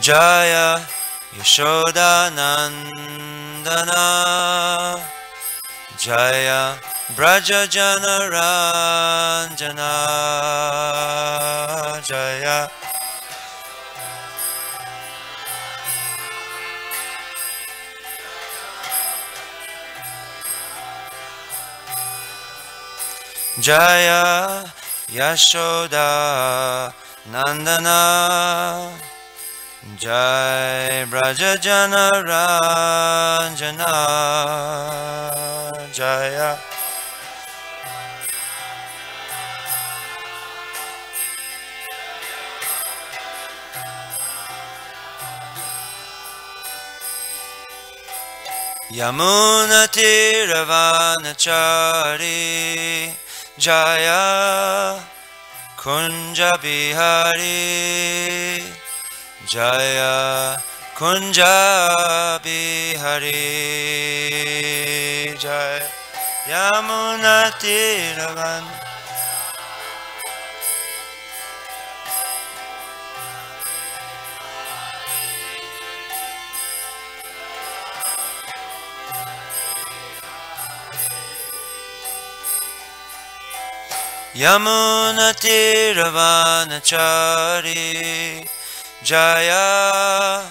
Jaya Yashodanandana Jaya Braja Janaranjana Jaya Jaya Yashoda Nandana जय ब्रज जन राजना Jaya यमुनतीरवाणचारी Jaya Kunjbihari Jaya Kunja Bihari Jaya Yamuna Tiravan Yamuna Tiravanachari Jaya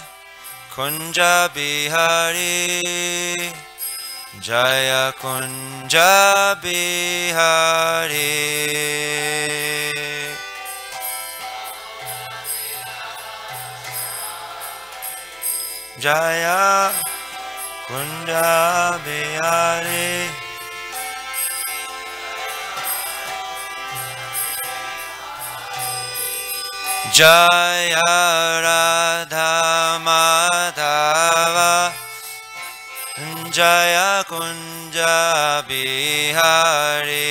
Kunja Bihari Jaya Kunja Bihari Jaya Kunja Bihari Jaya Radha Madha जय कुञ्ज विहारे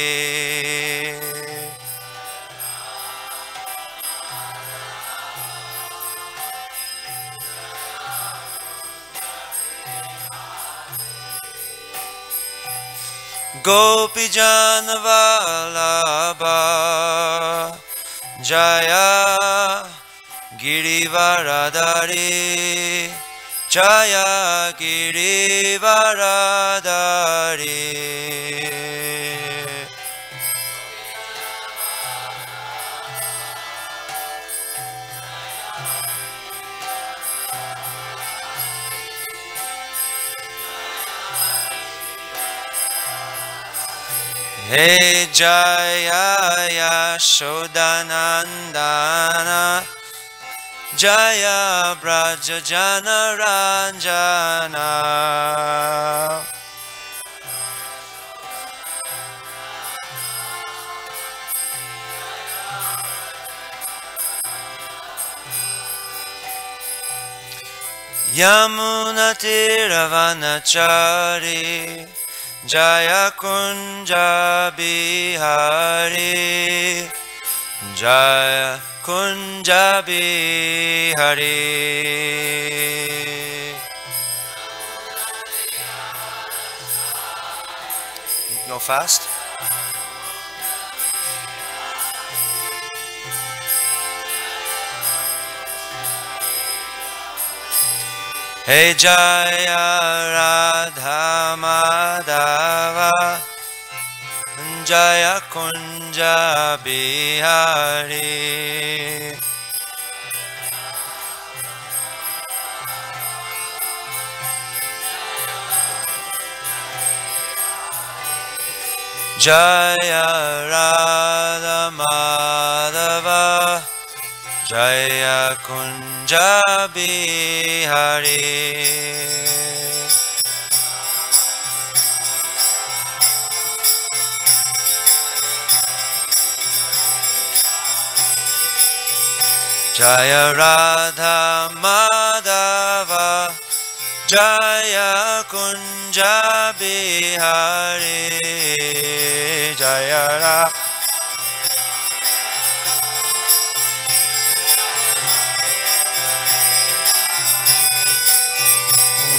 गोपी Jaya गिरिवादारी Jaya गिरिवादार Hey Jaya Yashodanandana Jaya Braja Janaranjana Yamuna Tiravanachari Jaya Kunja Bihari Jaya Kunja Bihari Go fast. Hey Jaya Radha Madhava Jaya Kunja Bihari Jaya Radha Madhava Jaya Kunja Bihari Jaya Radha Madhava Jaya Kunja Bihari Jaya Radha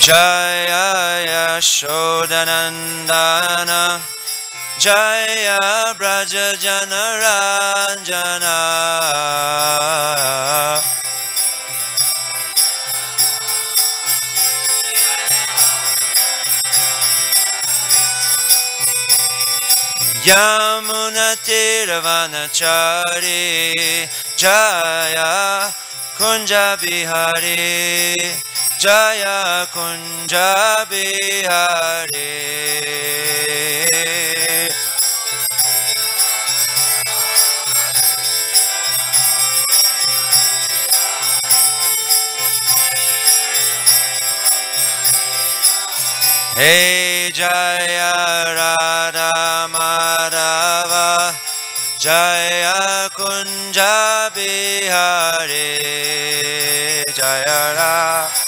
Jaya Yashodanandana Jaya Braja Janaranjana Yamunatiravanachari Jaya Kunja Bihari Jaya Kunja Bihari Hey Jaya Radha Madhava Jaya Kunja Bihari Jaya Radha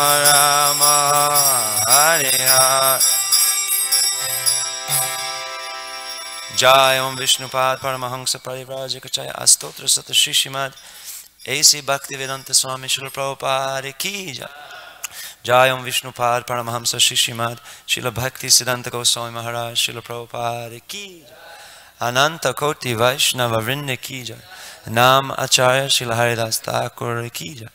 Rama Rama Hare Hare Jai Om Vishnupad Paramahansa Parivrajaka Astotra Sata Shishimad A.C. Bhaktivedanta Swami Srila Prabhupada Ki Jai Jai Om Vishnupad Paramahamsa Shishimad Srila Bhakti Siddhanta Goswami Maharaj Srila Prabhupada Ki Jai Ananta Koti Vaishnava Vrinda Ki Jai Nam Acharya Srila Haridas Thakur Ki Jai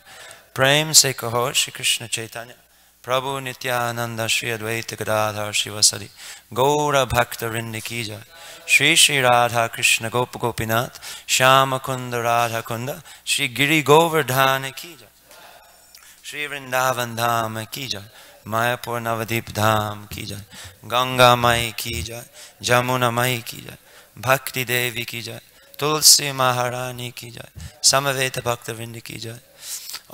Prem Se Kaho Shri Krishna Chaitanya Prabhu Nityananda Shri Advaita Gadadhar Shrivasadi Gaura Bhakta Vrinda Ki Jai Shri Shri Radha Krishna Gop Gopinath Shyama Kunda Radha Kunda Shri Giri Govardhana Ki Jai Shri Vrindavan Dham Ki Jai Mayapur Navadvip Dham Ki Jai Ganga Mai Ki Jai Jamuna Mai Ki Jai Bhakti Devi Ki Jai Tulsi Maharani Ki Jai Samaveta Bhakta Vrinda Ki Jai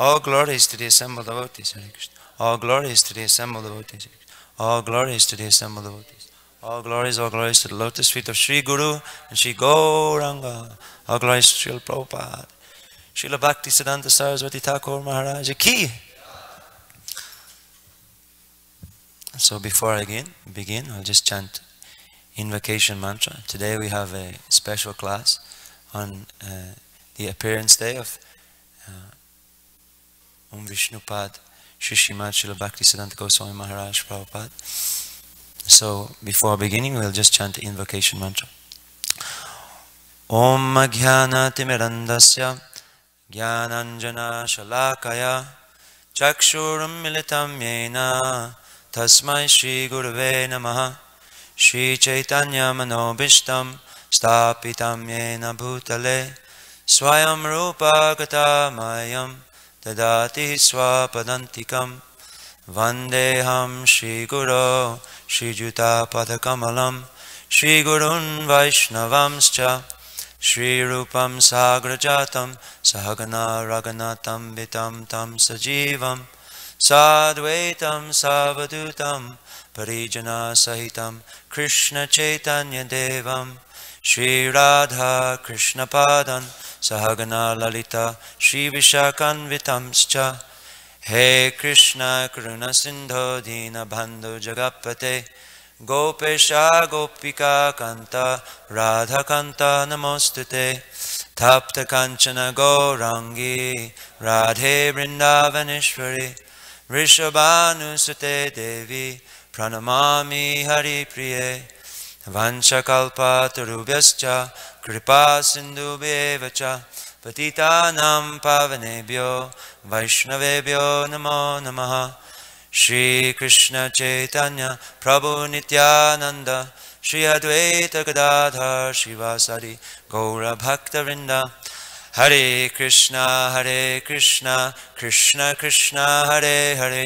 All glories to the assembled devotees Hare Krishna All glories to the assembled devotees Hare Krishna. All glories to the assembled devotees all glories, all glories to the lotus feet of Sri Guru and Sri Gauranga. All glories to Srila Prabhupada. Srila Bhakti Siddhanta Saraswati Thakur Maharaj Ki. So before I begin, begin, I'll just chant invocation mantra. Today we have a special class on uh, the appearance day of uh, Om Vishnupad Shri Srimad Srila Bhakti Siddhanta Goswami Maharaj Prabhupada. So before beginning, we'll just chant the invocation mantra. Om Jnana Timirandasya Jnananjana Shalakaya Chakshurum Militam Yena Tasmai Shri Gurave Namaha Shri Chaitanya Manobishtam Stapitam Yena Bhutale Swayam Rupa Gata Mayam ददाति स्वापदन्तिकं। वन्देऽहं श्रीगुरो श्रीयुतापथकमलं श्रीगुरून् वैष्णवंश्च। श्रीरूपं साग्रजातं सहगना रगनातं वितं तं सजीवं। साद्वैतं सावधूतं, परिजनासहितं कृष्णचैतन्यदेवम् कृष्णचैतन्यदेवं श्रीराधा कृष्णपादं सहगना ललिता श्रीविशाखान्वितंश्च हे कृष्ण करुणसिन्धो दीनबन्धु जगत्पते गोपेशा गोपिका कान्त राधाकान्त नमोऽस्तु ते तप्तकाञ्चन गौराङ्गी राधे वृन्दावनेश्वरि वृषभानुसुते देवी प्रणमामि हरिप्रिये वंशकल्पतरुभ्यश्च कृपा सिन्धुभ्येव च पतितानां पावनेभ्यो वैष्णवेभ्यो नमो नमः। श्रीकृष्णचैतन्य प्रभुनित्यानन्द श्री अद्वैतगदाधर शिवासरि गौरभक्तवृन्द हरे कृष्ण हरे Krishna Krishna Krishna Hare Hare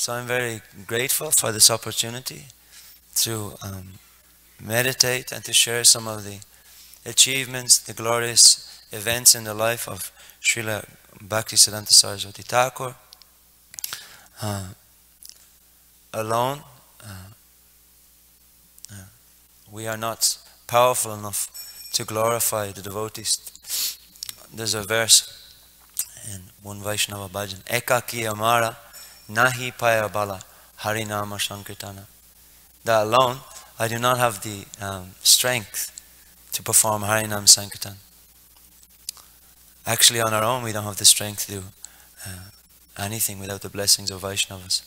So I'm very grateful for this opportunity to um, meditate and to share some of the achievements, the glorious events in the life of Srila Bhaktisiddhanta Saraswati Thakur. Uh, alone, uh, uh, we are not powerful enough to glorify the devotees. There's a verse in one Vaishnava bhajan, Ekaki Amara Nahi Paya Bala Harinama Sankirtana. That alone, I do not have the um, strength to perform Harinam Sankirtan. Actually, on our own, we don't have the strength to do uh, anything without the blessings of Vaishnavas.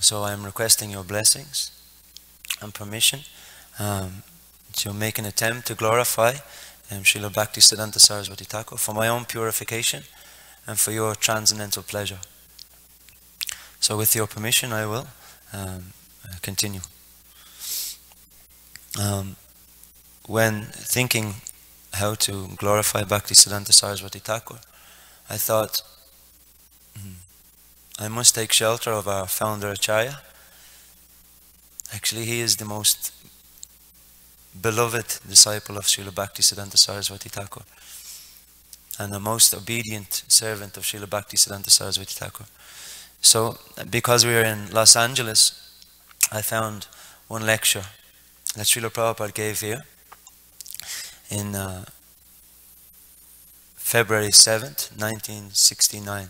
So I am requesting your blessings and permission um, to make an attempt to glorify um, Srila Bhakti Siddhanta Saraswati Thakur for my own purification and for your transcendental pleasure. So with your permission, I will um, uh, continue. Um, when thinking how to glorify Bhakti Siddhanta Saraswati Thakur, I thought hmm, I must take shelter of our founder Acharya. Actually, he is the most beloved disciple of Srila Bhakti Siddhanta Saraswati Thakur and the most obedient servant of Srila Bhakti Siddhanta Saraswati Thakur. So, because we are in Los Angeles, I found one lecture that Srila Prabhupada gave here in uh, February 7th, 1969.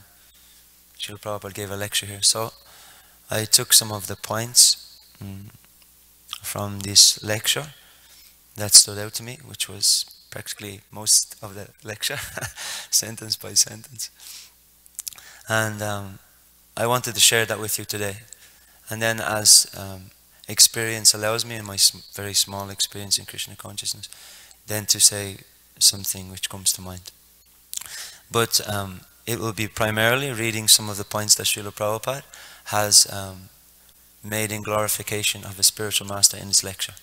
Srila Prabhupada gave a lecture here. So, I took some of the points mm, from this lecture that stood out to me, which was practically most of the lecture, sentence by sentence. And um, I wanted to share that with you today. And then, as um, experience allows me, in my sm- very small experience in Krishna consciousness, then to say something which comes to mind. But um, it will be primarily reading some of the points that Srila Prabhupada has um, made in glorification of his spiritual master in this lecture.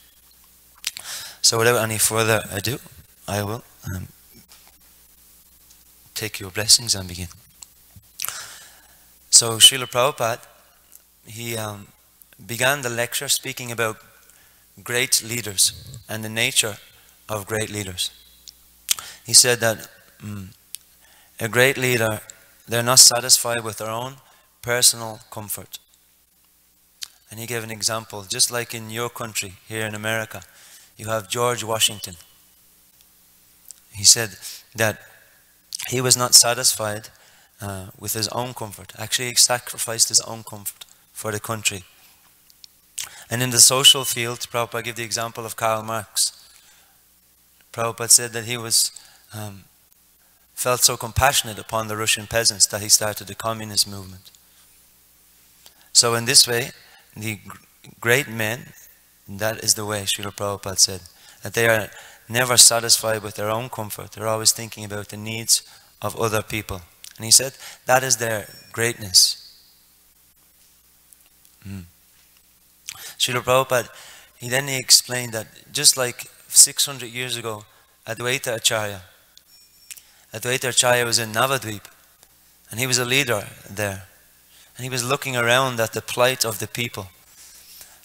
So without any further ado, I will um, take your blessings and begin. So Srila Prabhupada, he um, began the lecture speaking about great leaders and the nature of great leaders. He said that mm, a great leader, they're not satisfied with their own personal comfort. And he gave an example, just like in your country, here in America, you have George Washington. He said that he was not satisfied uh, with his own comfort. Actually, he sacrificed his own comfort for the country. And in the social field, Prabhupada gave the example of Karl Marx. Prabhupada said that he was um, felt so compassionate upon the Russian peasants that he started the communist movement. So in this way, the great men, that is the way Srila Prabhupada said, that they are never satisfied with their own comfort. They're always thinking about the needs of other people. And he said that is their greatness. Mm. Srila Prabhupada, he then he explained that just like 600 years ago, Advaita Acharya, Advaita Acharya was in Navadvip, and he was a leader there. And he was looking around at the plight of the people.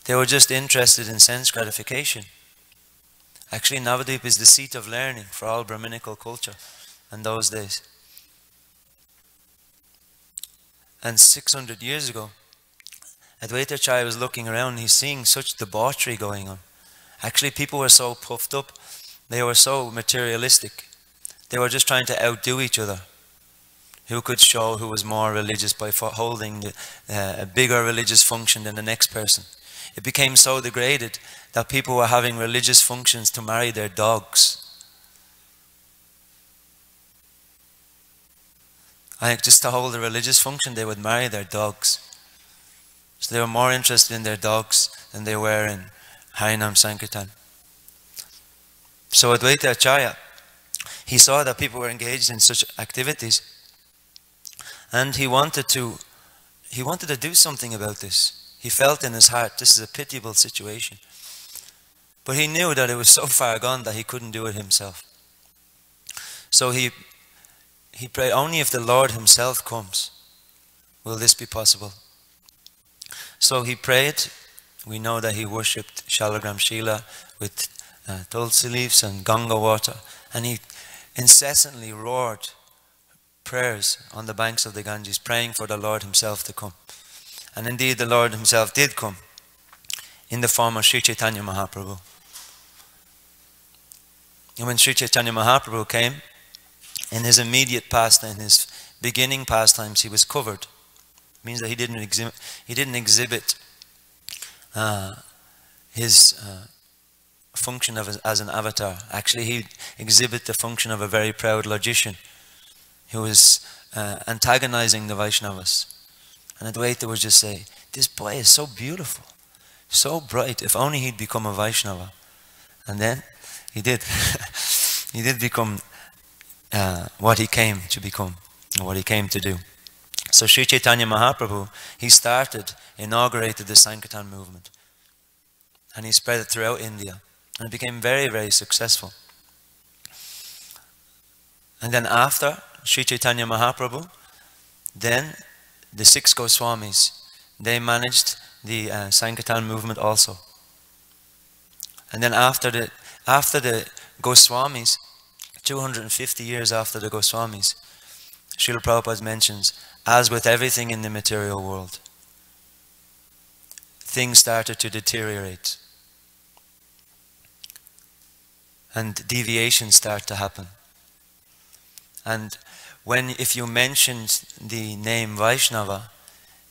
They were just interested in sense gratification. Actually, Navadvip is the seat of learning for all Brahminical culture in those days. And 600 years ago, Advaita Acharya was looking around he's seeing such debauchery going on. Actually, people were so puffed up, they were so materialistic. They were just trying to outdo each other. Who could show who was more religious by holding the, uh, a bigger religious function than the next person. It became so degraded that people were having religious functions to marry their dogs. Think just to hold a religious function, they would marry their dogs. So they were more interested in their dogs than they were in Harinam Sankirtan. So Advaita Acharya, he saw that people were engaged in such activities and he wanted to he wanted to do something about this. He felt in his heart this is a pitiable situation. But he knew that it was so far gone that he couldn't do it himself. So he he prayed only if the Lord himself comes will this be possible. So he prayed. We know that he worshipped Shalagram Shila with uh, tulsi leaves and Ganga water. And he incessantly roared prayers on the banks of the Ganges, praying for the Lord himself to come. And indeed, the Lord himself did come in the form of Sri Chaitanya Mahaprabhu. And when Sri Chaitanya Mahaprabhu came, in his immediate past and his beginning pastimes, he was covered means that he didn't exhibit, he didn't exhibit uh, his uh, function of as an avatar. Actually, he exhibited the function of a very proud logician who was uh, antagonizing the Vaishnavas. And Advaita would just say, this boy is so beautiful, so bright, if only he'd become a Vaishnava. And then he did. he did become uh, what he came to become, and what he came to do. So Sri Chaitanya Mahaprabhu, he started, inaugurated the Sankirtan movement. And he spread it throughout India. And it became very, very successful. And then after Sri Chaitanya Mahaprabhu, then the six Goswamis, they managed the uh, Sankirtan movement also. And then after the, after the Goswamis, 250 years after the Goswamis, Srila Prabhupada mentions as with everything in the material world, things started to deteriorate. And deviations start to happen. And when, if you mentioned the name Vaishnava,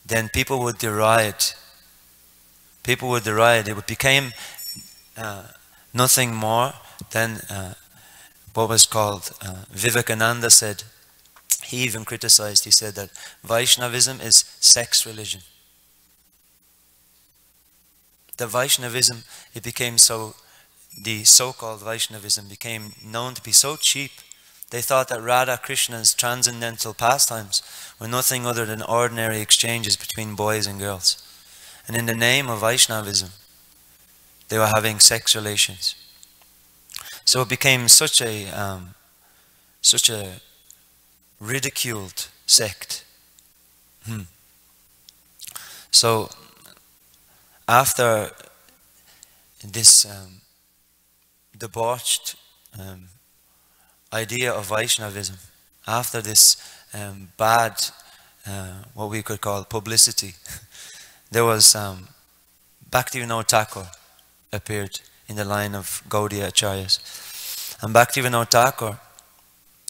then people would deride. People would deride. It became uh, nothing more than uh, what was called, uh, Vivekananda said, he even criticized, he said that Vaishnavism is sex religion. The Vaishnavism, it became so, the so-called Vaishnavism became known to be so cheap. They thought that Radha Krishna's transcendental pastimes were nothing other than ordinary exchanges between boys and girls. And in the name of Vaishnavism, they were having sex relations. So it became such a, um, such a ridiculed sect. Hmm. So, after this um, debauched um, idea of Vaishnavism, after this um, bad, uh, what we could call publicity, there was um, Bhaktivinoda Thakur appeared in the line of Gaudiya Acharyas. And Bhaktivinoda Thakur,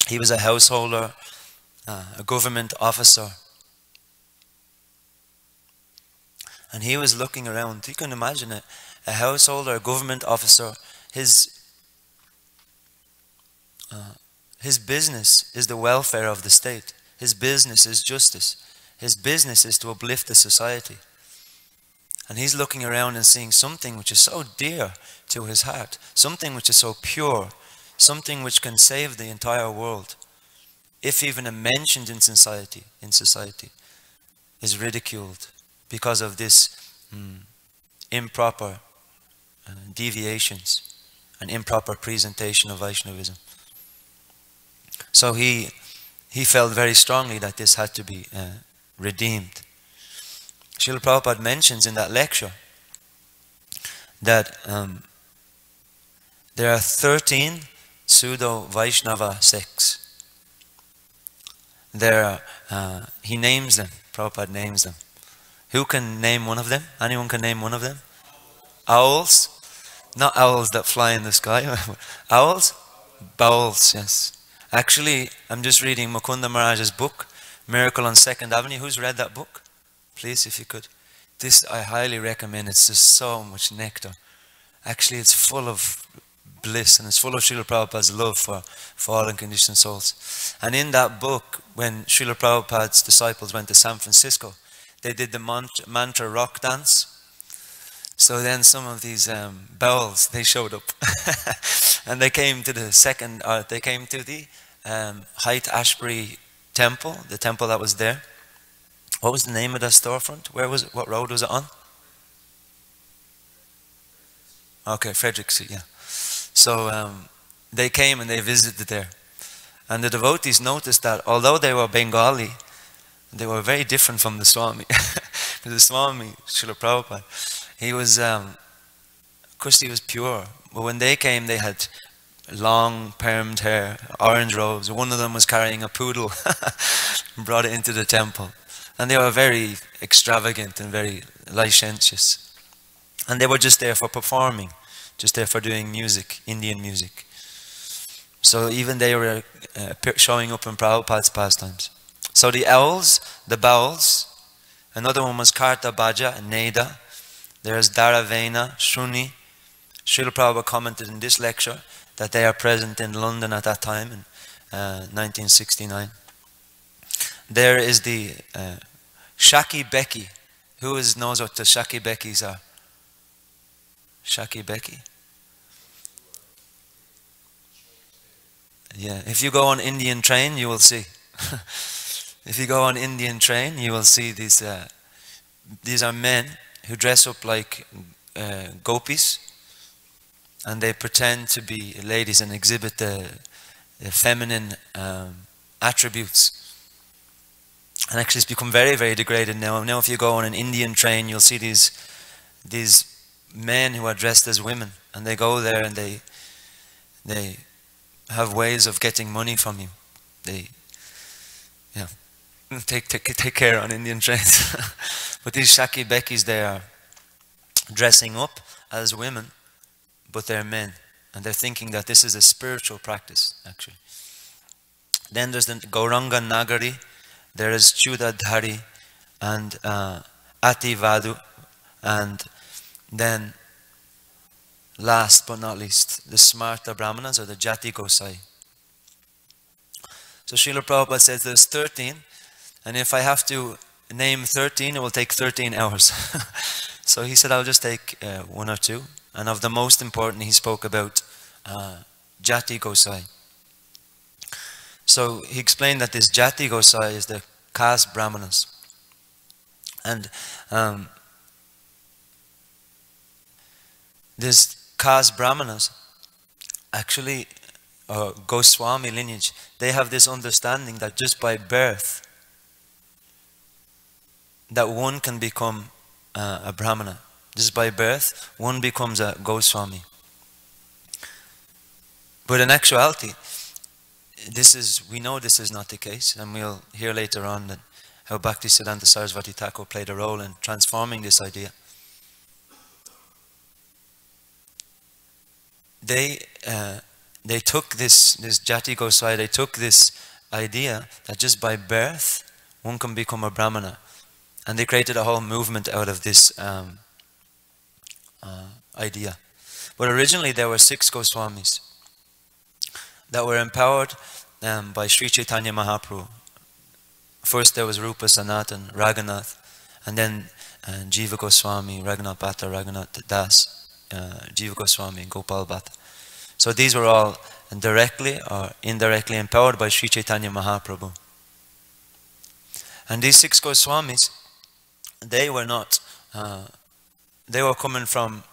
he was a householder uh, a government officer. And he was looking around. You can imagine it. A householder, a government officer, his, uh, his business is the welfare of the state. His business is justice. His business is to uplift the society. And he's looking around and seeing something which is so dear to his heart, something which is so pure, something which can save the entire world, if even a mentioned in society, in society, is ridiculed because of this mm, improper uh, deviations and improper presentation of Vaishnavism. So he, he felt very strongly that this had to be uh, redeemed. Srila Prabhupada mentions in that lecture that um, there are 13 pseudo Vaishnava sects. There, are, uh, he names them, Prabhupada names them. Who can name one of them? Anyone can name one of them? Owls? Not owls that fly in the sky. owls? Bauls, yes. Actually, I'm just reading Mukunda Maharaj's book, Miracle on Second Avenue. Who's read that book? Please, if you could. This I highly recommend. It's just so much nectar. Actually, it's full of bliss and it's full of Srila Prabhupada's love for, for all unconditioned souls. And in that book, when Srila Prabhupada's disciples went to San Francisco, they did the mantra rock dance. So then some of these um, Bauls, they showed up. and they came to the second, uh, they came to the um, Haight-Ashbury temple, the temple that was there. What was the name of that storefront? Where was it? What road was it on? Okay, Frederick Street, yeah. So um, they came and they visited there. And the devotees noticed that although they were Bengali, they were very different from the Swami. the Swami, Srila Prabhupada, he was, um, of course, he was pure. But when they came, they had long permed hair, orange robes. One of them was carrying a poodle and brought it into the temple. And they were very extravagant and very licentious. And they were just there for performing, just there for doing music, Indian music. So even they were uh, showing up in Prabhupada's pastimes. So the owls, the Bauls, another one was Karta Baja and Neda. There's Dharavena, Shuni. Srila Prabhupada commented in this lecture that they are present in London at that time in uh, 1969. There is the uh, Shaki Beki. Who is, knows what the Shaki Bekis are? Shaki Beki? Yeah, if you go on Indian train, you will see. if you go on Indian train, you will see these. Uh, these are men who dress up like uh, gopis, and they pretend to be ladies and exhibit the, the feminine um, attributes and actually it's become very, very degraded now. Now if you go on an Indian train, you'll see these, these men who are dressed as women, and they go there and they, they have ways of getting money from you. They, yeah, take, take, take care on Indian trains. but these Shaki Bekis, they are dressing up as women, but they're men. And they're thinking that this is a spiritual practice, actually. Then there's the Gauranga Nagari, there is Chudadhari and uh, Ativadu, and then last but not least, the Smarta Brahmanas or the Jati Gosai. So Srila Prabhupada says there's 13, and if I have to name 13, it will take 13 hours. so he said, I'll just take uh, one or two. And of the most important, he spoke about uh, Jati Gosai. So he explained that this Jati Gosai is the caste Brahmanas. And um, this caste Brahmanas, actually, uh, Goswami lineage, they have this understanding that just by birth, that one can become uh, a Brahmana. Just by birth, one becomes a Goswami. But in actuality, this is, we know this is not the case, and we'll hear later on that how Bhakti Siddhanta Saraswati Thakur played a role in transforming this idea. They, uh, they took this, this Jati Gosai, they took this idea that just by birth, one can become a Brahmana. And they created a whole movement out of this um, uh, idea. But originally there were six Goswamis that were empowered um, by Sri Chaitanya Mahaprabhu. First there was Rupa Sanatan, Raghunath, and then and Jiva Goswami, Raghunath Bhatta, Raghunath Das, uh, Jiva Goswami, Gopal Bhatta. So these were all directly or indirectly empowered by Sri Chaitanya Mahaprabhu. And these six Goswamis, they were not, uh, they were coming from,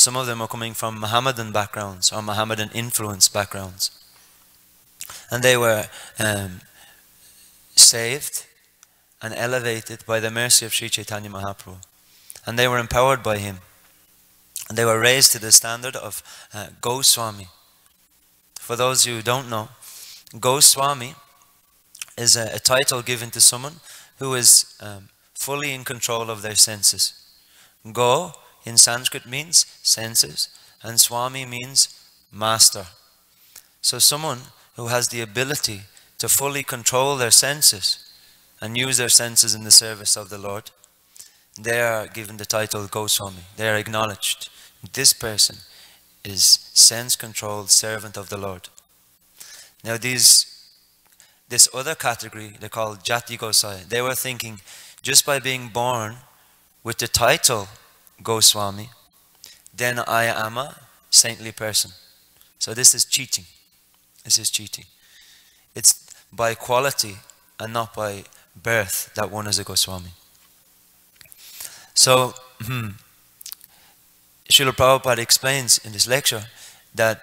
some of them are coming from Mohammedan backgrounds or Mohammedan influence backgrounds. And they were um, saved and elevated by the mercy of Sri Chaitanya Mahaprabhu. And they were empowered by him. And they were raised to the standard of uh, Goswami. For those who don't know, Goswami is a, a title given to someone who is um, fully in control of their senses. Go in Sanskrit means senses, and Swami means master. So someone who has the ability to fully control their senses and use their senses in the service of the Lord, they are given the title Goswami. They are acknowledged. This person is sense-controlled servant of the Lord. Now these, this other category, they call Jati Gosai. They were thinking, just by being born with the title Goswami, then I am a saintly person. So this is cheating. This is cheating. It's by quality and not by birth that one is a Goswami. So, hmm, Srila Prabhupada explains in this lecture that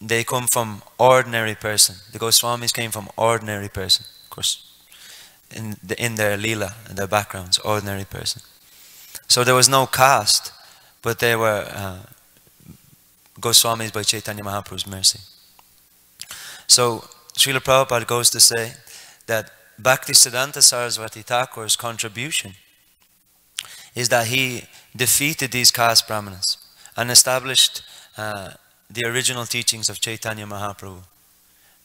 they come from ordinary person. The Goswamis came from ordinary person, of course, in, the, in their lila, in their backgrounds, ordinary person. So there was no caste, but they were uh, Goswamis by Chaitanya Mahaprabhu's mercy. So Srila Prabhupada goes to say that Bhakti Siddhanta Saraswati Thakur's contribution is that he defeated these caste brahmanas and established uh, the original teachings of Chaitanya Mahaprabhu.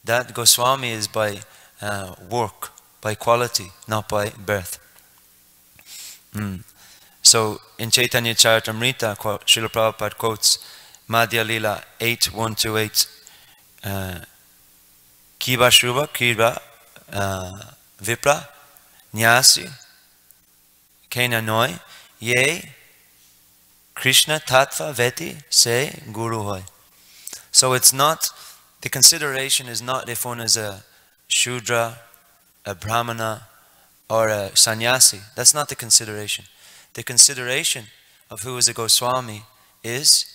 That Goswami is by uh, work, by quality, not by birth. Mm. So in Chaitanya Charitamrita, Srila Prabhupada quotes Madhya Lila 8128, uh, Kiba Shubha, Kiba uh, Vipra, Nyasi, Kena Noi, Ye, Krishna Tattva Veti Se Guru Hoy. So it's not, the consideration is not if one is a Shudra, a Brahmana, or a sannyasi. That's not the consideration. The consideration of who is a Goswami is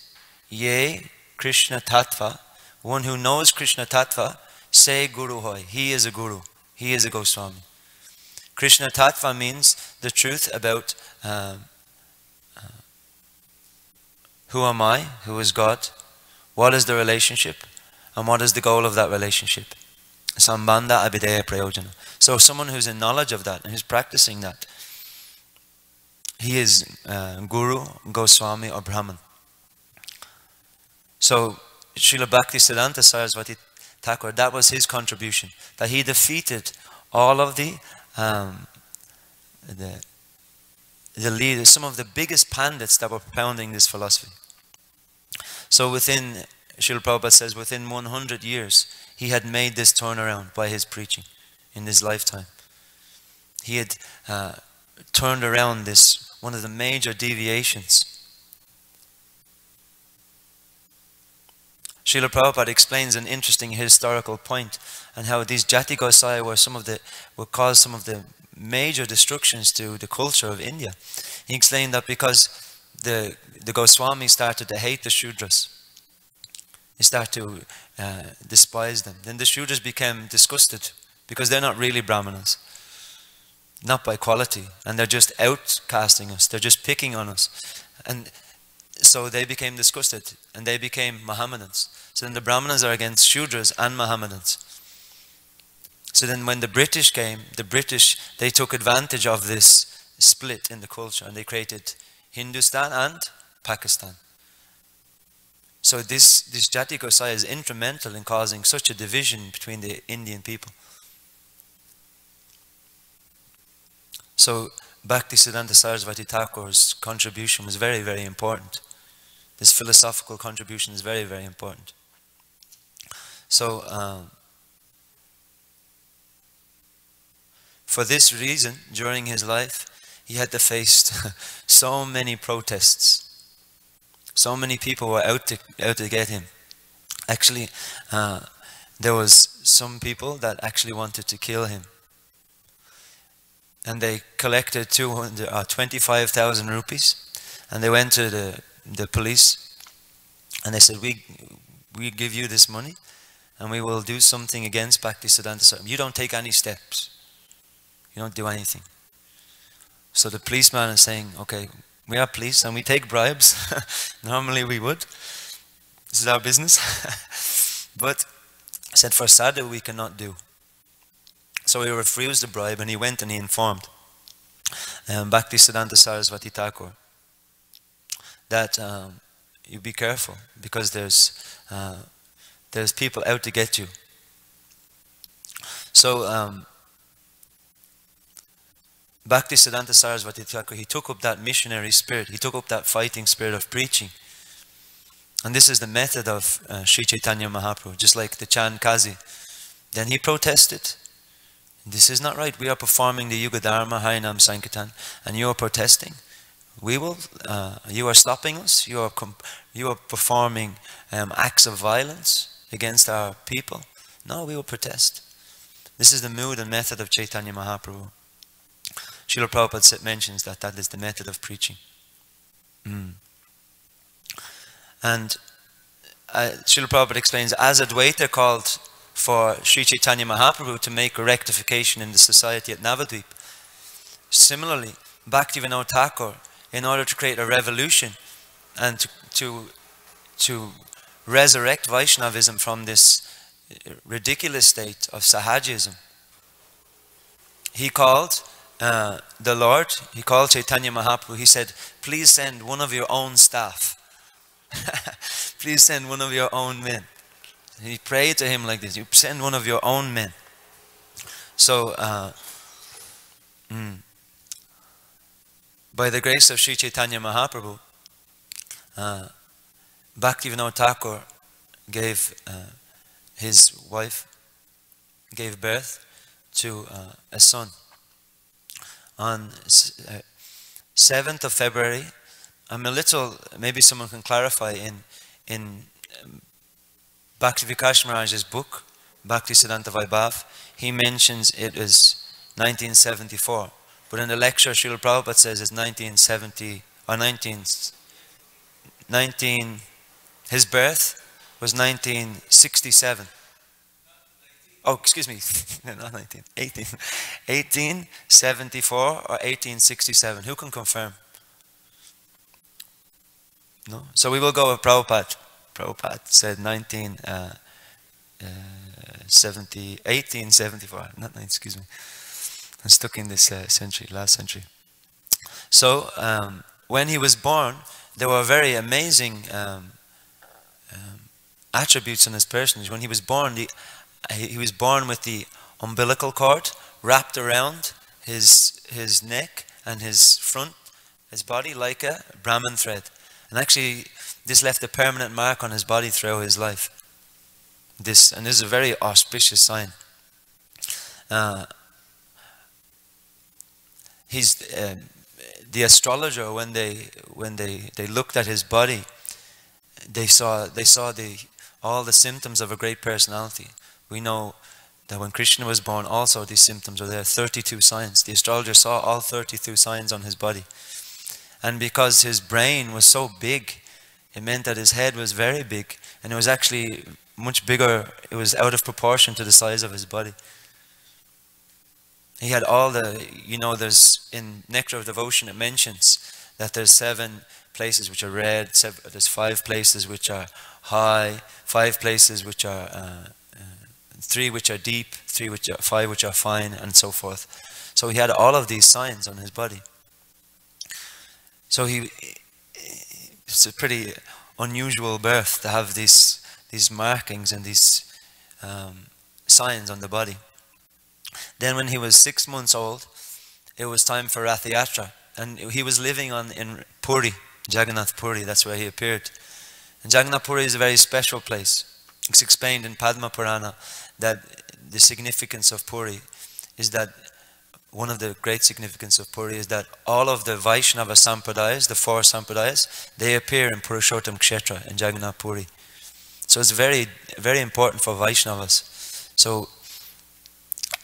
Ye Krishna Tattva, one who knows Krishna Tattva, say Guru Hoy. He is a Guru. He is a Goswami. Krishna Tattva means the truth about um, uh, who am I, who is God, what is the relationship, and what is the goal of that relationship. Sambandha Abhideya Prayojana. So someone who's in knowledge of that and who's practicing that, he is uh, Guru, Goswami, or Brahman. So Srila Bhakti Siddhanta Saraswati Thakur, that was his contribution, that he defeated all of the um, the the leaders, some of the biggest pandits that were propounding this philosophy. So within, Srila Prabhupada says, within 100 years, he had made this turnaround by his preaching in his lifetime. He had uh, turned around this, one of the major deviations. Srila Prabhupada explains an interesting historical point and how these Jati Gosai were some of the, would cause some of the major destructions to the culture of India. He explained that because the, the Goswami started to hate the Shudras. He started to uh, despise them. Then the Shudras became disgusted because they're not really Brahmanas. Not by quality. And they're just outcasting us. They're just picking on us. And so they became disgusted and they became Mohammedans. So then the Brahmanas are against Shudras and Mohammedans. So then when the British came, the British, they took advantage of this split in the culture and they created Hindustan and Pakistan. So this, this Jati Gosai is instrumental in causing such a division between the Indian people. So Bhakti Siddhanta Saraswati Thakur's contribution was very, very important. This philosophical contribution is very, very important. So um, For this reason, during his life, he had to face so many protests. So many people were out to, out to get him. Actually, uh, there was some people that actually wanted to kill him. And they collected 200, uh, 25,000 rupees and they went to the, the police and they said, we, we give you this money and we will do something against Bhakti Siddhanta Saraswati. You don't take any steps. You don't do anything. So the policeman is saying, okay, we are police and we take bribes. Normally we would. This is our business. but said for sadhu we cannot do. So he refused the bribe and he went and he informed um, Bhakti Siddhanta Saraswati Thakur that um, you be careful because there's uh, there's people out to get you. So um, Bhakti Siddhanta Saraswati Thakur, he took up that missionary spirit, he took up that fighting spirit of preaching. And this is the method of uh, Sri Chaitanya Mahaprabhu, just like the Chand Kazi. Then he protested. This is not right. We are performing the Yuga Dharma, Harinam Sankirtan, and you are protesting. We will, uh, you are stopping us. You are, you are performing um, acts of violence against our people. No, we will protest. This is the mood and method of Chaitanya Mahaprabhu. Srila Prabhupada mentions that that is the method of preaching. Mm. And uh, Srila Prabhupada explains, as Advaita called for Sri Chaitanya Mahaprabhu to make a rectification in the society at Navadvip, similarly, Bhaktivinoda Thakur, in order to create a revolution and to, to, to resurrect Vaishnavism from this ridiculous state of Sahajism, he called uh, the Lord, he called Chaitanya Mahaprabhu, he said, please send one of your own staff. please send one of your own men. He prayed to him like this, you send one of your own men. So, uh, mm, by the grace of Sri Chaitanya Mahaprabhu, uh, Bhaktivinoda Thakur gave uh, his wife, gave birth to uh, a son on 7th uh, of February. I'm a little, maybe someone can clarify in, in um, Bhakti Vikas Maharaj's book, Bhakti Siddhanta Vaibhav, he mentions it as 1974. But in the lecture, Srila Prabhupada says it's 1970 or uh, 19, 19 his birth was 1967 oh, excuse me, no, not 19, 18, 1874 or 1867. Who can confirm? No? So we will go with Prabhupada. Prabhupada said 19, uh, uh, 70, 1874, not 9, excuse me. I'm stuck in this uh, century, last century. So um, when he was born, there were very amazing um, um, attributes in his person. When he was born, the he was born with the umbilical cord wrapped around his, his neck and his front, his body like a Brahman thread. And actually, this left a permanent mark on his body throughout his life. This, and this is a very auspicious sign. Uh, he's, uh, the astrologer, when they, when they, they looked at his body, they saw, they saw the, all the symptoms of a great personality. We know that when Krishna was born, also these symptoms were there 32 signs. The astrologer saw all 32 signs on his body. And because his brain was so big, it meant that his head was very big. And it was actually much bigger, it was out of proportion to the size of his body. He had all the, you know, there's in Nectar of Devotion, it mentions that there's seven places which are red, seven, there's five places which are high, five places which are uh, three which are deep, three which are five which are fine, and so forth. So he had all of these signs on his body. So he, it's a pretty unusual birth to have these these markings and these um, signs on the body. Then when he was six months old, it was time for Rath Yatra, and he was living on in Puri, Jagannath Puri. That's where he appeared. And Jagannath Puri is a very special place. It's explained in Padma Purana that the significance of Puri is that one of the great significance of Puri is that all of the Vaishnava Sampradayas, the four Sampradayas, they appear in Purushottam Kshetra in Jagannath Puri. So it's very, very important for Vaishnavas. So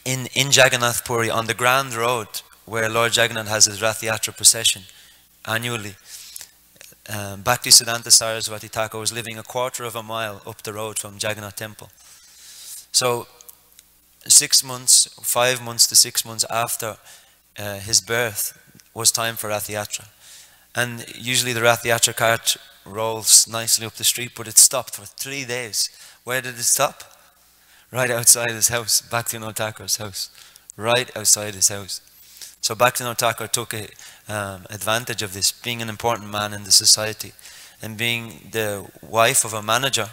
in, in Jagannath Puri, on the Grand Road, where Lord Jagannath has his Rath Yatra procession annually, um, Bhakti Siddhanta Saraswati Thakur was living a quarter of a mile up the road from Jagannath Temple. So six months, five months to six months after uh, his birth was time for Rath. And usually the Rath cart rolls nicely up the street, but it stopped for three days. Where did it stop? Right outside his house, Bhaktivinoda Thakur's house. Right outside his house. So Bhaktivinoda Thakur took a, um, advantage of this, being an important man in the society and being the wife of a manager.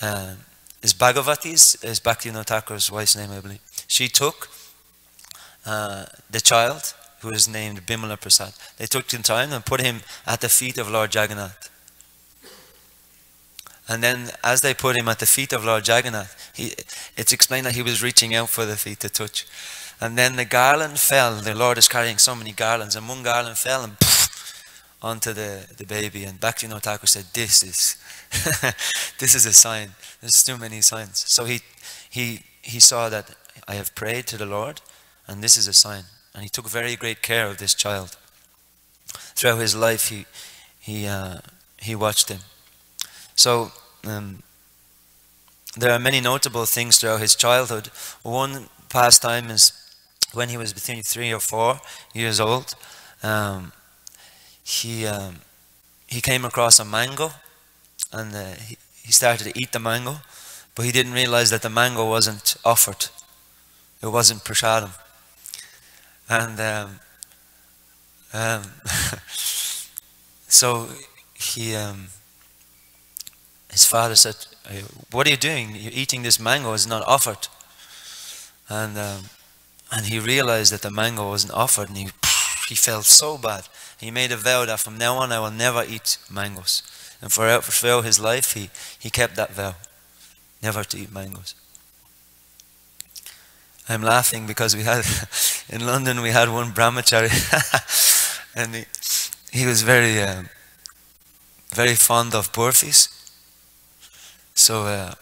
Uh, is Bhagavati's, is Bhaktivinoda Thakur's wife's name, I believe. She took uh, the child, who is named Bimala Prasad. They took him time and put him at the feet of Lord Jagannath. And then as they put him at the feet of Lord Jagannath, he, it's explained that he was reaching out for the feet to touch. And then the garland fell. The Lord is carrying so many garlands. And one garland fell and onto the, the baby. And Bhakti Thakur said, this is, this is a sign. There's too many signs. So he, he, he saw that I have prayed to the Lord and this is a sign. And he took very great care of this child. Throughout his life, he, he, uh, he watched him. So, um, there are many notable things throughout his childhood. One pastime is when he was between three or four years old, um, he, um, he came across a mango and uh, he, he started to eat the mango, but he didn't realize that the mango wasn't offered. It wasn't prasadam. And um, um so he, um, his father said, what are you doing? You're eating this mango, it's not offered. And, um, and he realized that the mango wasn't offered and he, he felt so bad. He made a vow that from now on I will never eat mangoes. And for throughout his life, he, he kept that vow, never to eat mangoes. I'm laughing because we had, in London, we had one brahmachari, and he, he was very, um, very fond of burfis. So uh,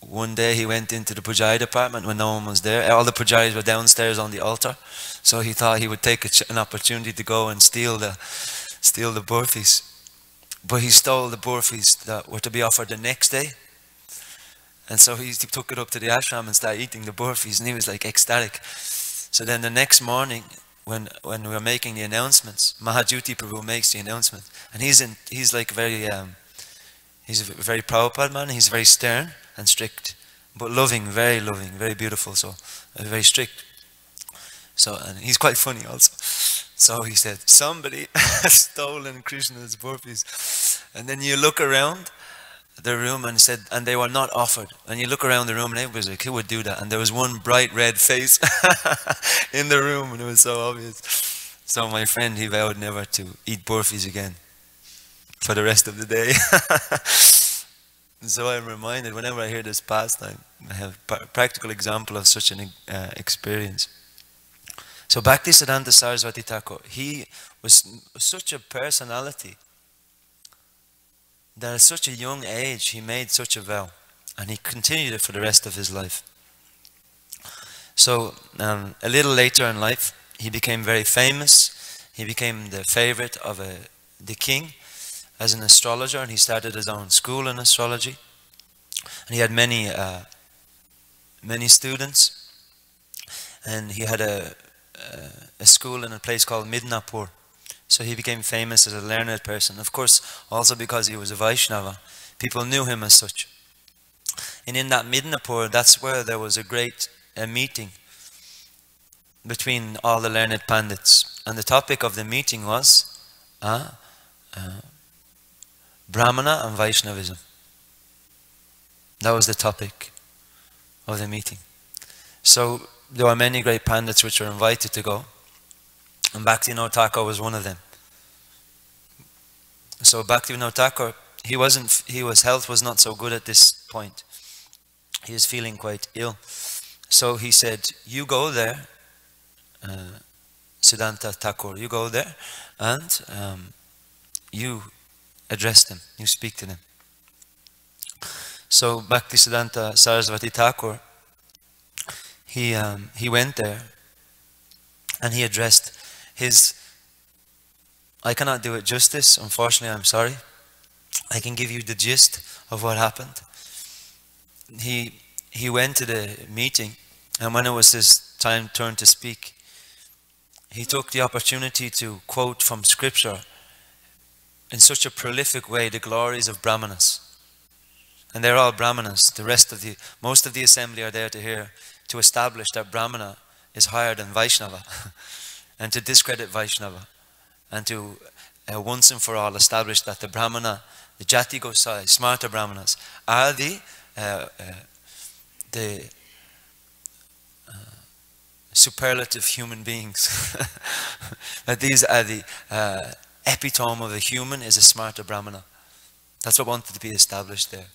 one day he went into the pujari department when no one was there. All the pujaris were downstairs on the altar. So he thought he would take an opportunity to go and steal the, steal the burfis. But he stole the burfis that were to be offered the next day. And so he took it up to the ashram and started eating the burfis, and he was like ecstatic. So then the next morning, when when we were making the announcements, Mahajuti Prabhu makes the announcement, and he's in he's like very um, he's a very Prabhupada man. He's very stern and strict, but loving, very loving, very beautiful. So uh, very strict. So and he's quite funny also. So he said, somebody has stolen Krishna's burfis, and then you look around the room and said, and they were not offered. And you look around the room and everybody's like, who would do that? And there was one bright red face in the room and it was so obvious. So my friend, he vowed never to eat burfis again for the rest of the day. so I'm reminded whenever I hear this pastime, I have a practical example of such an uh, experience. So Bhakti Siddhanta Saraswati Thakur, he was such a personality that at such a young age he made such a vow and he continued it for the rest of his life. So um, a little later in life he became very famous. He became the favorite of a, the king as an astrologer and he started his own school in astrology. And he had many, uh, many students and he had a, a school in a place called Midnapur so he became famous as a learned person. Of course, also because he was a Vaishnava. People knew him as such. And in that Midnapur, that's where there was a great uh, meeting between all the learned pandits. And the topic of the meeting was uh, uh, Brahmana and Vaishnavism. That was the topic of the meeting. So there were many great pandits which were invited to go. And Bhaktivinoda Thakur was one of them. So Bhaktivinoda Thakur, he wasn't, he was, health was not so good at this point. He was feeling quite ill. So he said, you go there uh, Siddhanta Thakur. You go there and um, you address them, you speak to them. So Bhaktisiddhanta Saraswati Thakur, he, um, he went there and he addressed his, I cannot do it justice, unfortunately I'm sorry. I can give you the gist of what happened. He, he went to the meeting and when it was his time turn to speak, he took the opportunity to quote from scripture in such a prolific way the glories of Brahmanas. And they're all Brahmanas. The rest of the, most of the assembly are there to hear, to establish that Brahmana is higher than Vaishnava and to discredit Vaishnava and to uh, once and for all establish that the Brahmana, the Jati Gosai, smarta Brahmanas, are the, uh, uh, the uh, superlative human beings. that these are the uh, epitome of a human is a smarta Brahmana. That's what wanted to be established there.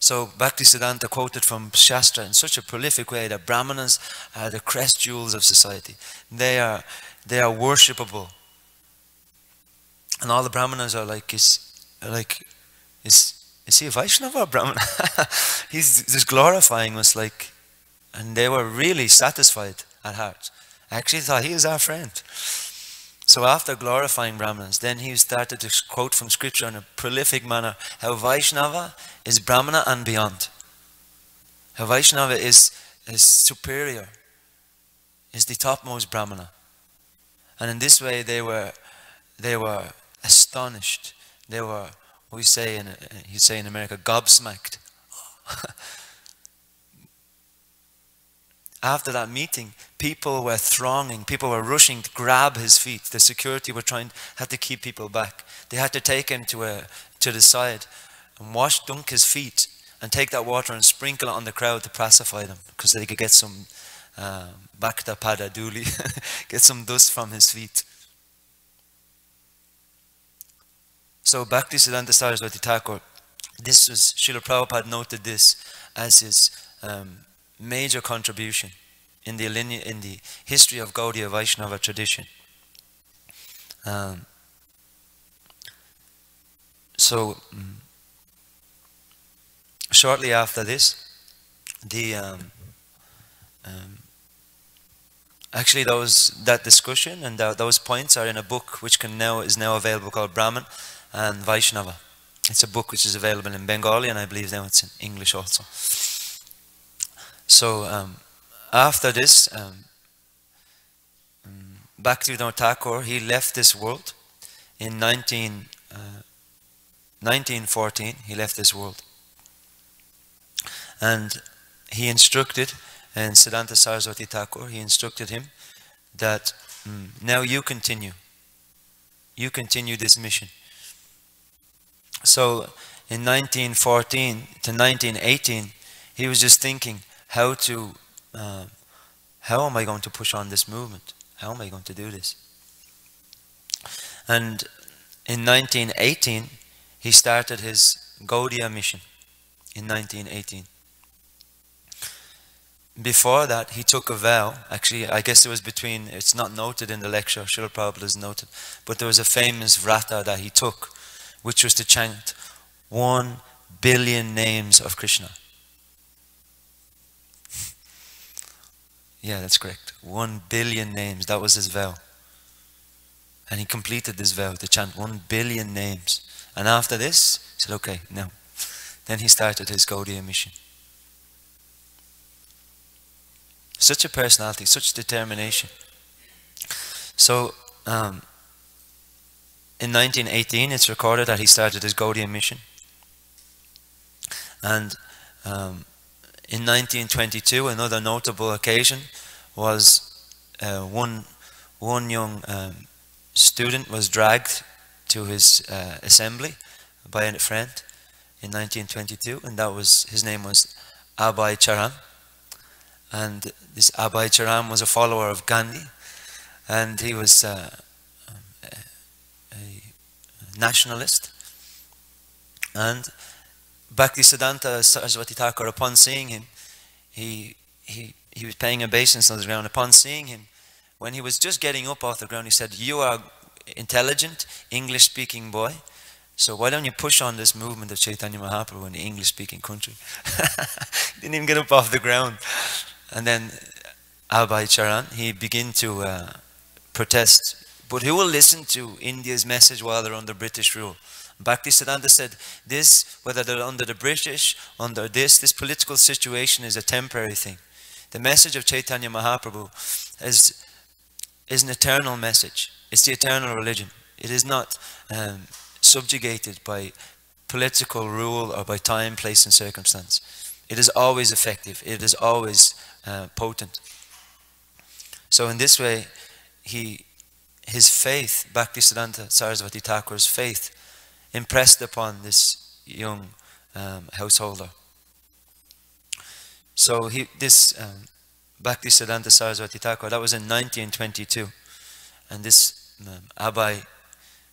So Bhaktisiddhanta quoted from Shastra in such a prolific way that Brahmanas are the crest jewels of society. They are, they are worshipable. And all the Brahmanas are like, is, like, is, is he a Vaishnava or Brahmana? He's just glorifying us like, and they were really satisfied at heart. I actually thought he is our friend. So after glorifying Brahmanas, then he started to quote from scripture in a prolific manner how Vaishnava is Brahmana and beyond. How Vaishnava is, is superior, is the topmost Brahmana. And in this way they were, they were astonished. They were, we say in, you say in America, gobsmacked. after that meeting, people were thronging, people were rushing to grab his feet. The security were trying, had to keep people back. They had to take him to, a, to the side and wash, dunk his feet and take that water and sprinkle it on the crowd to pacify them because they could get some uh, bhakta pada duli, get some dust from his feet. So Bhakti Siddhanta Saraswati Thakur, this was, Srila Prabhupada noted this as his um, major contribution in the, in the history of Gaudiya Vaishnava tradition. Um, so, um, shortly after this, the um, um, actually those that discussion and that, those points are in a book which can now is now available called Brahman and Vaishnava. It's a book which is available in Bengali and I believe now it's in English also. So um, after this, um, um Bhaktivinoda Thakur, he left this world in 19, uh, 1914. He left this world. And he instructed, and Siddhanta Saraswati Thakur, he instructed him that mm, now you continue. You continue this mission. So in 1914 to 1918, he was just thinking, how to, uh, how am I going to push on this movement? How am I going to do this? And in 1918, he started his Gaudiya mission in 1918. Before that, he took a vow. Actually, I guess it was between, it's not noted in the lecture, Srila Prabhupada is noted, but there was a famous vrata that he took, which was to chant one billion names of Krishna. Yeah, that's correct. One billion names. That was his vow. And he completed this vow to chant one billion names. And after this, he said, okay, no. Then he started his Gaudiya mission. Such a personality, such determination. So, um, in 1918, it's recorded that he started his Gaudiya mission. And um, in 1922, another notable occasion was uh, one, one young um, student was dragged to his uh, assembly by a friend in 1922, and that was his name was Abhay Charan. And this Abhay Charan was a follower of Gandhi, and he was uh, a, a nationalist. And Bhaktisiddhanta Saraswati Thakur, upon seeing him, he, he he was paying obeisance on the ground. Upon seeing him, when he was just getting up off the ground, he said, You are intelligent, English speaking boy. So why don't you push on this movement of Chaitanya Mahaprabhu in the English speaking country? Didn't even get up off the ground. And then Abhay Charan, he began to uh, protest. But who will listen to India's message while they're under British rule? Bhakti Siddhanta said, this, whether they're under the British, under this, this political situation is a temporary thing. The message of Chaitanya Mahaprabhu is, is an eternal message. It's the eternal religion. It is not um, subjugated by political rule or by time, place and circumstance. It is always effective. It is always uh, potent. So in this way, he, his faith, Bhaktisiddhanta Saraswati Thakur's faith, impressed upon this young um, householder. So he, this um, Bhaktisiddhanta Saraswati Thakur, that was in 1922. And this um, Abhay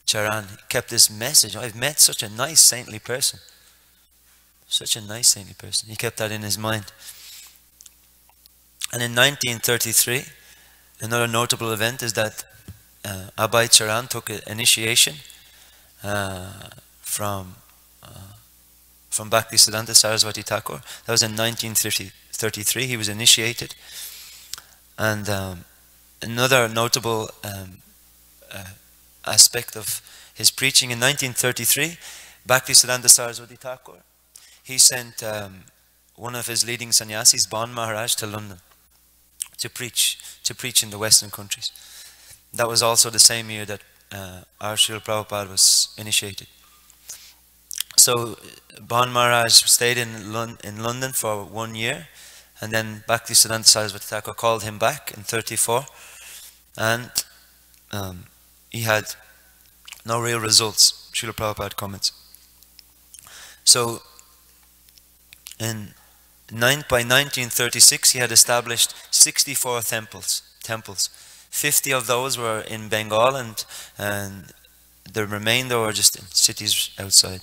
Charan kept this message. I've met such a nice saintly person. Such a nice saintly person. He kept that in his mind. And in 1933, another notable event is that uh, Abhay Charan took initiation from uh, from Bhakti Siddhanta Saraswati Thakur. That was in 1933. He was initiated. And um, another notable um, uh, aspect of his preaching in 1933, Bhakti Siddhanta Saraswati Thakur, he sent um, one of his leading sannyasis, Ban Maharaj, to London to preach, to preach in the Western countries. That was also the same year that uh, our Prabhupada was initiated. So Ban Maharaj stayed in, Lon in London for one year and then Bhakti Siddhanta Saraswati Thakur called him back in 34 and um, he had no real results. Srila Prabhupada comments. So in nine, by 1936 he had established 64 temples. temples. 50 of those were in Bengal and, and the remainder were just in cities outside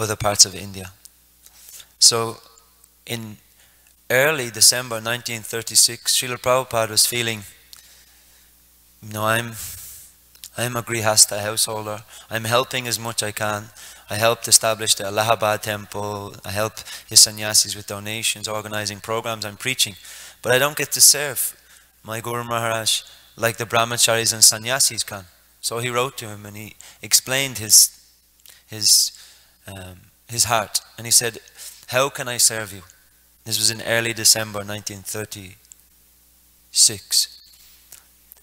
other parts of India. So in early December 1936, Srila Prabhupada was feeling, you know, I'm, I'm a Grihasta householder. I'm helping as much I can. I helped establish the Allahabad temple. I help his sannyasis with donations, organizing programs. I'm preaching. But I don't get to serve my Guru Maharaj like the brahmacharis and sannyasis can. So he wrote to him and he explained his, his, um, his heart. And he said, how can I serve you? This was in early December 1936.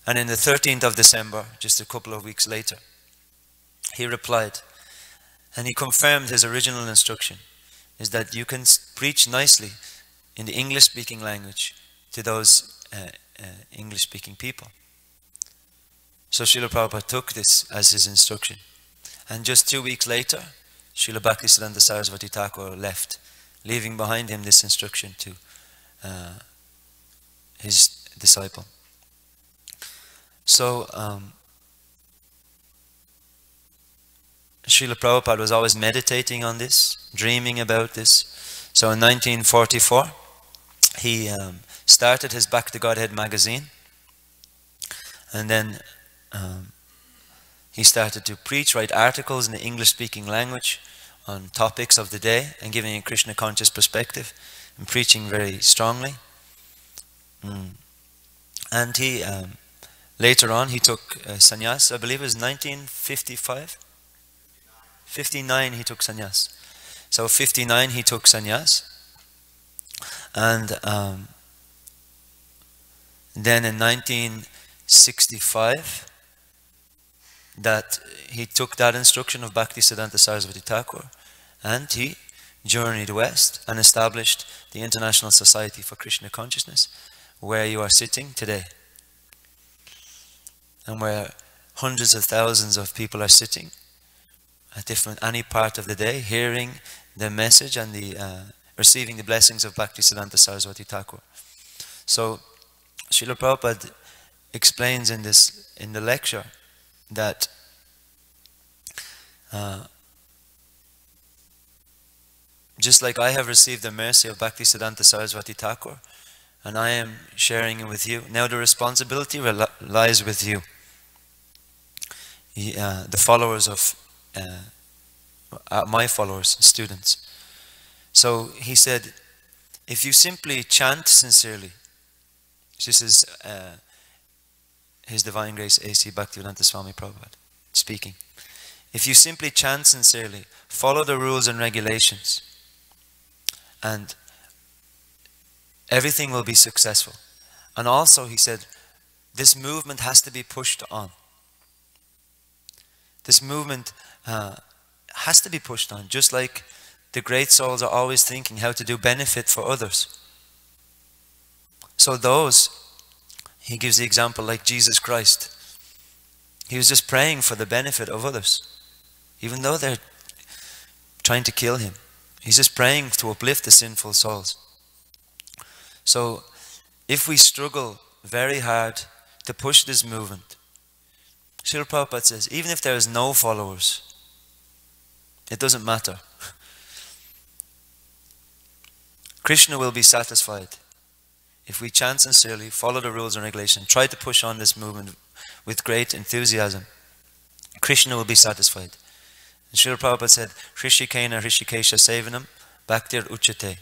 And in the 13th of December, just a couple of weeks later, he replied, and he confirmed his original instruction, is that you can preach nicely in the English-speaking language to those uh, uh, English-speaking people. So Srila Prabhupada took this as his instruction. And just two weeks later, Srila Bhaktisiddhanta Saraswati Thakur left, leaving behind him this instruction to uh, his disciple. So, um, Srila Prabhupada was always meditating on this, dreaming about this. So in 1944, he um, started his Back to Godhead magazine. And then um, he started to preach, write articles in the English-speaking language on topics of the day and giving a Krishna conscious perspective and preaching very strongly. Mm. And he, um, later on, he took uh, sannyas, I believe it was 1955? 59 he took sannyas. So 59 he took sannyas. And um, then in 1965, that he took that instruction of Bhakti Siddhanta Saraswati Thakur and he journeyed west and established the International Society for Krishna Consciousness, where you are sitting today. And where hundreds of thousands of people are sitting at different any part of the day, hearing the message and the uh, receiving the blessings of Bhakti Siddhanta Saraswati Thakur. So Srila Prabhupada explains in this in the lecture that uh, just like I have received the mercy of Bhakti Siddhanta Saraswati Thakur, and I am sharing it with you. Now the responsibility lies with you, uh, the followers of uh, uh, my followers, students. So he said, if you simply chant sincerely, this is uh, His Divine Grace A.C. Bhaktivedanta Swami Prabhupada speaking. If you simply chant sincerely, follow the rules and regulations, and everything will be successful. And also, he said, this movement has to be pushed on. This movement uh, has to be pushed on, just like the great souls are always thinking how to do benefit for others. So those, he gives the example like Jesus Christ. He was just praying for the benefit of others, even though they're trying to kill him. He's just praying to uplift the sinful souls. So if we struggle very hard to push this movement, Srila Prabhupada says, even if there is no followers, it doesn't matter. Krishna will be satisfied if we chant sincerely, follow the rules and regulations, try to push on this movement with great enthusiasm. Krishna will be satisfied. And Srila Prabhupada said, Hrishikena Hrishikesha Sevanam Bhaktir Uchate.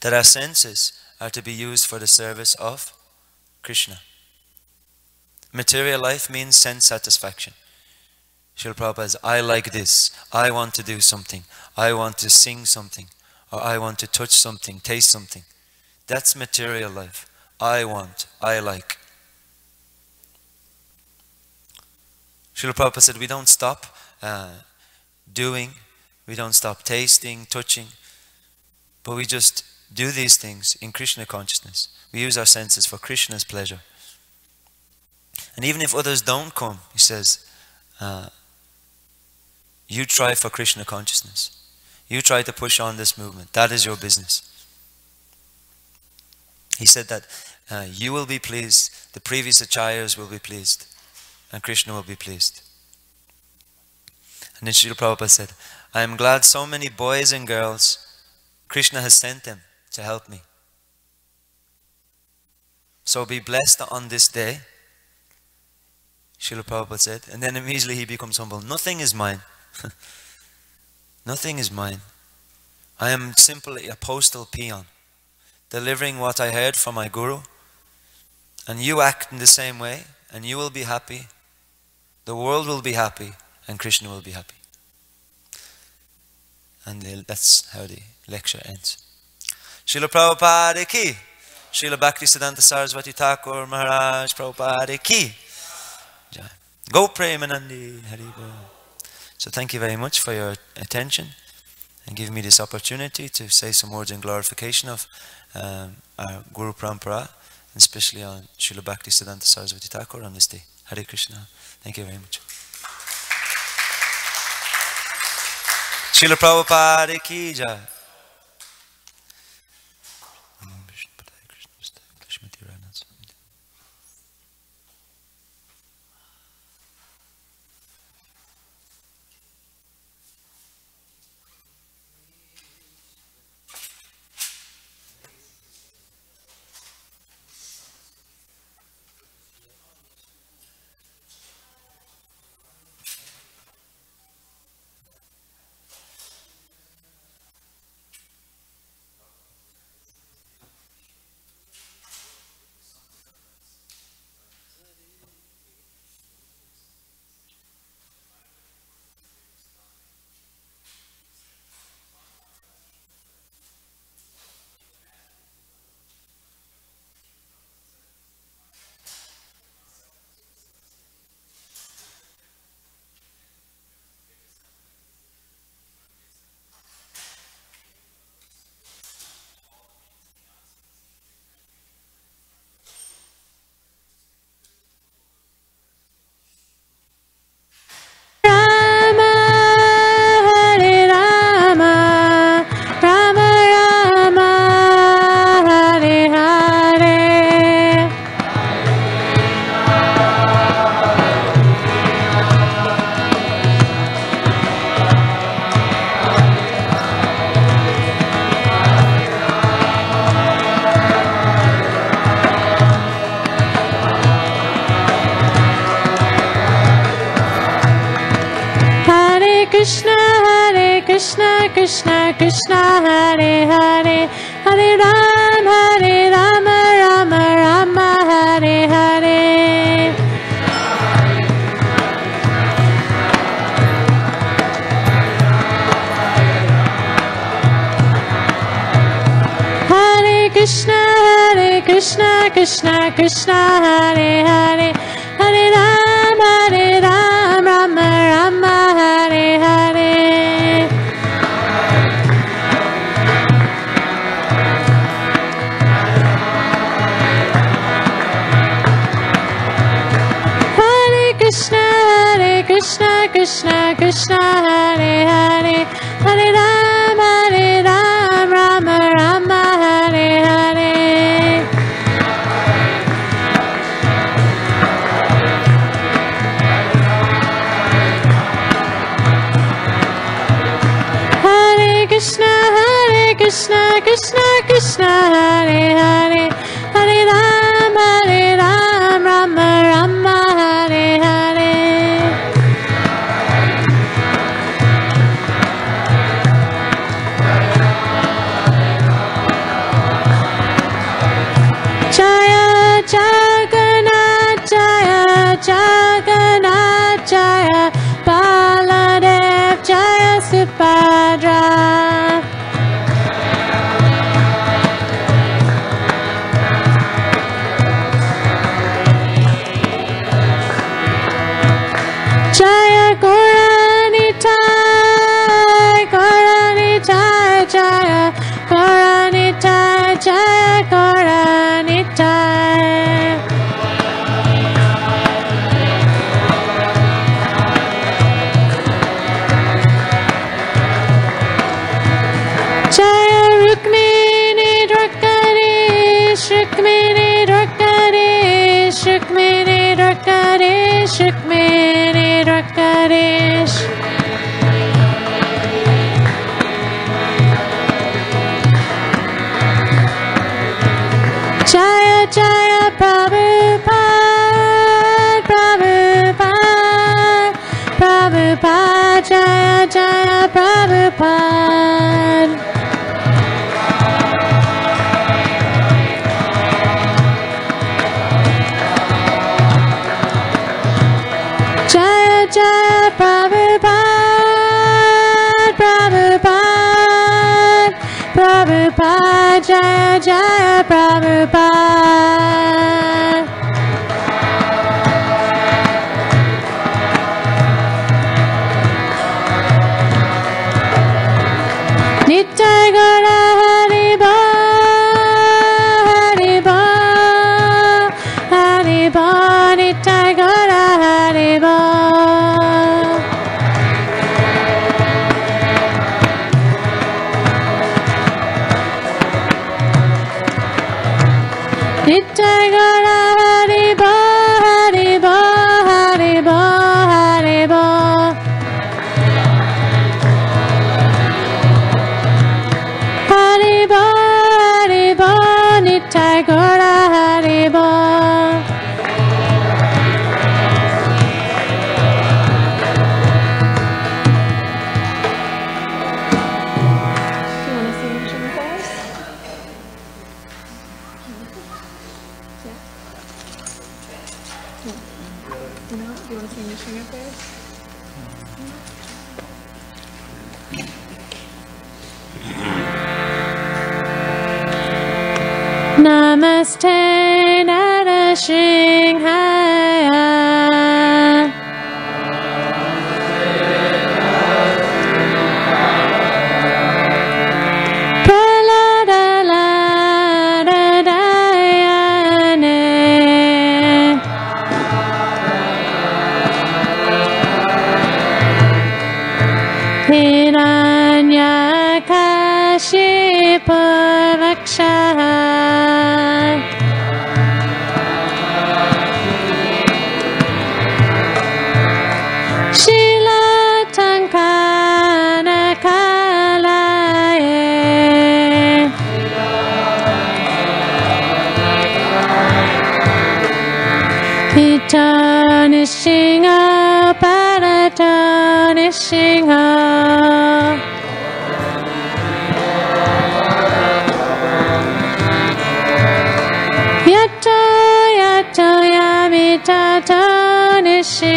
That our senses are to be used for the service of Krishna. Material life means sense satisfaction. Srila Prabhupada says, I like this. I want to do something. I want to sing something. Or I want to touch something, taste something. That's material life. I want, I like. Srila Prabhupada said, we don't stop uh, doing, we don't stop tasting, touching, but we just do these things in Krishna consciousness. We use our senses for Krishna's pleasure. And even if others don't come, he says, uh, you try for Krishna consciousness. You try to push on this movement. That is your business. He said that uh, you will be pleased, the previous acharyas will be pleased, and Krishna will be pleased. And then Srila Prabhupada said, I am glad so many boys and girls, Krishna has sent them to help me. So be blessed on this day. Srila Prabhupada said, and then immediately he becomes humble. Nothing is mine. Nothing is mine. I am simply a postal peon, delivering what I heard from my guru. And you act in the same way, and you will be happy. The world will be happy, and Krishna will be happy. And that's how the lecture ends. Srila Prabhupada ki. Srila Bhakti Siddhanta Saraswati Thakur Maharaj Prabhupada ki. Go Premanandi Hari So thank you very much for your attention and giving me this opportunity to say some words in glorification of um, our Guru Parampara, especially on Srila Bhakti Siddhanta Saraswati Thakur on this day. Hare Krishna. Thank you very much. Srila Prabhupada ki jai. Krishna, Krishna, Krishna Krishna, Hare Hare, Hare Jaya Jaya Prabhupada しがやっとやっとやみたたねし